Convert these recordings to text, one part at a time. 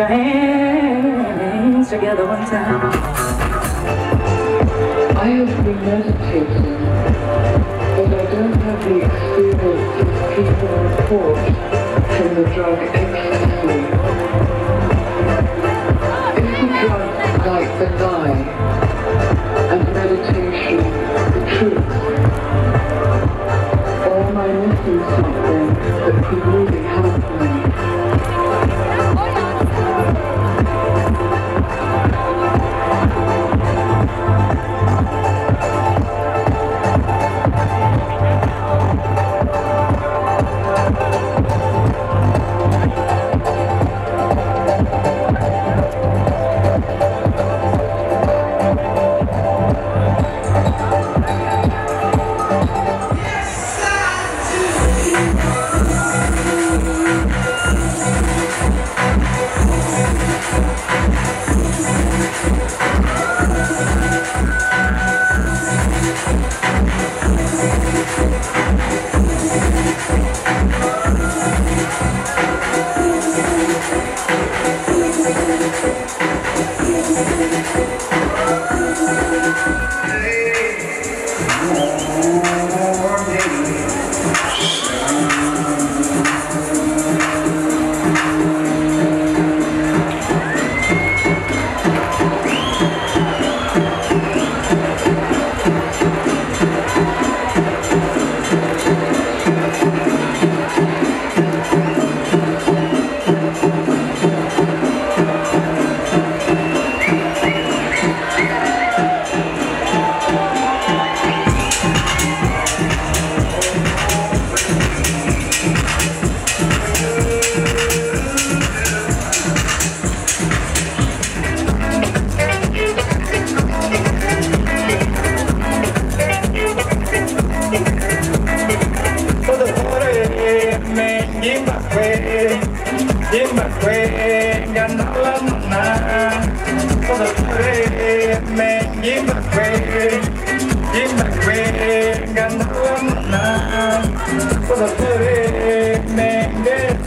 your hands together one time. I have been meditating, but I don't have the experience that people report from the drug ecstasy. If the drug like the lie, and meditation the truth? Or am I missing something that could really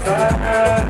Bye.